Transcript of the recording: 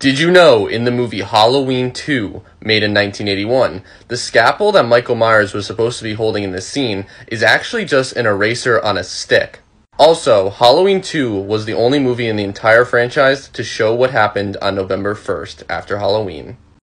Did you know in the movie Halloween 2, made in 1981, the scalpel that Michael Myers was supposed to be holding in this scene is actually just an eraser on a stick? Also, Halloween 2 was the only movie in the entire franchise to show what happened on November 1st after Halloween.